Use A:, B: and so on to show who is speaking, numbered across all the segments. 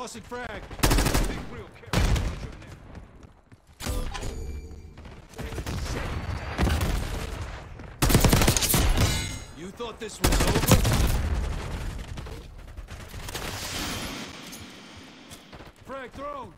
A: Tossing frag. You thought this was over? Frag thrown.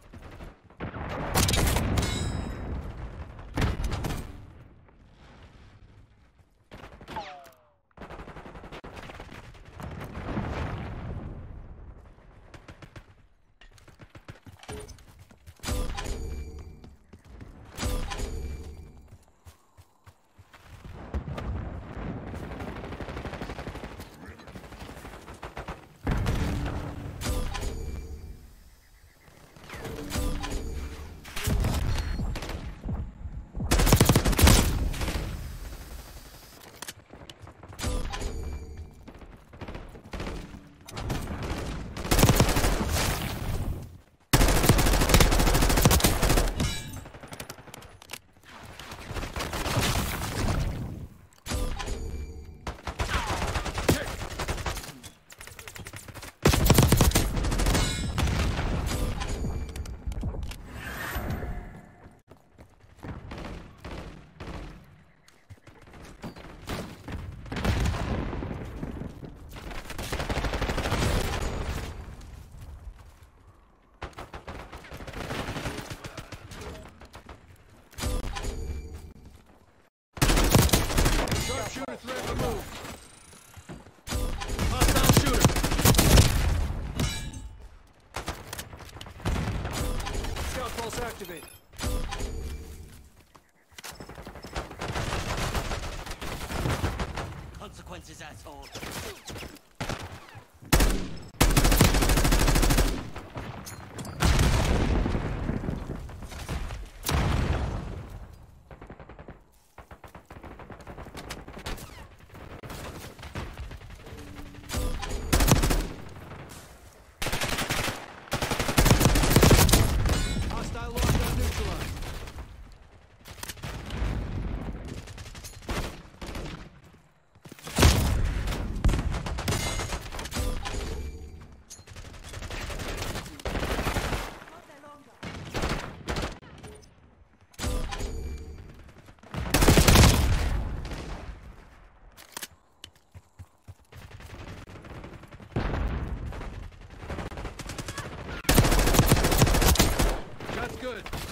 A: good.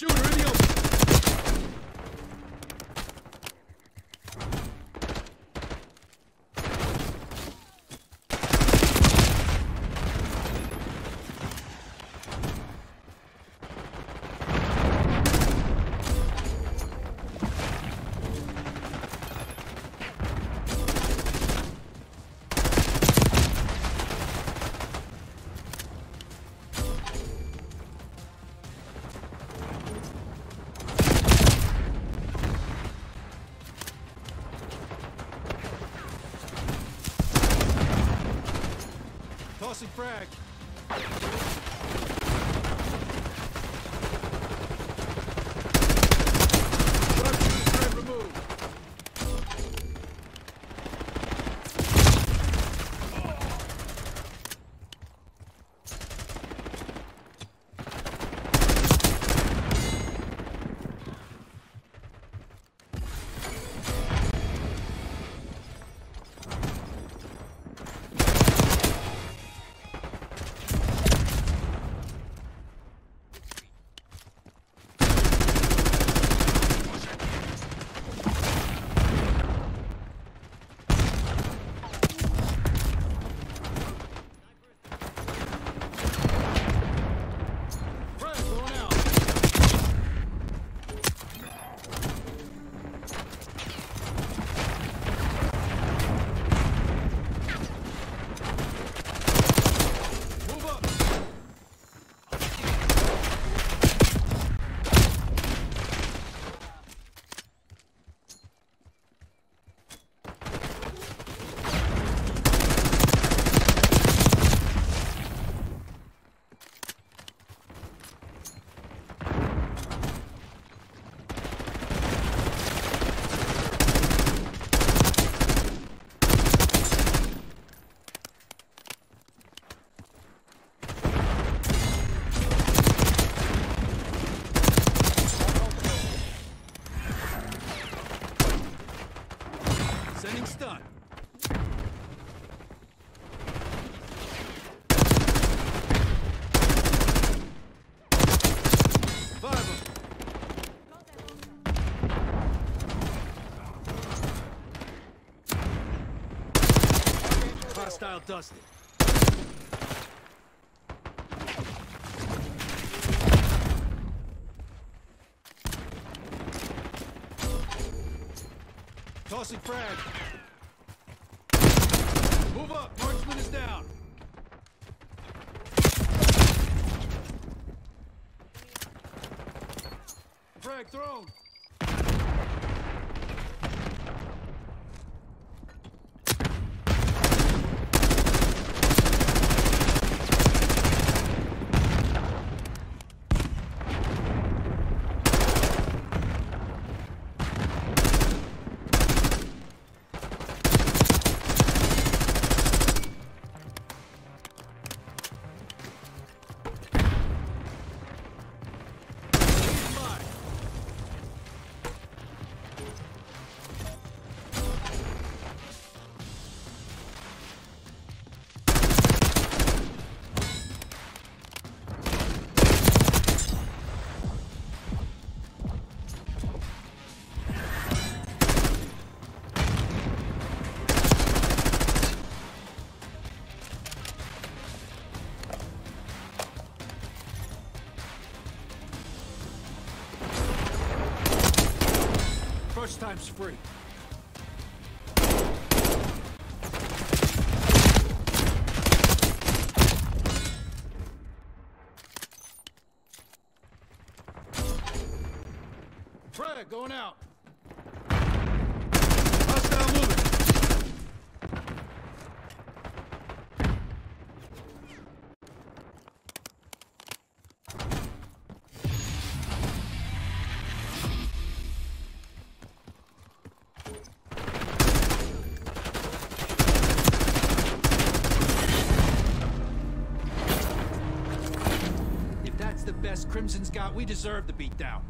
A: Shoot her in the open. Hostile dusted. Tossing frag. Move up. Marksman is down. Frag thrown. First time's free. Going out. That's the best Crimson's got, we deserve the beatdown.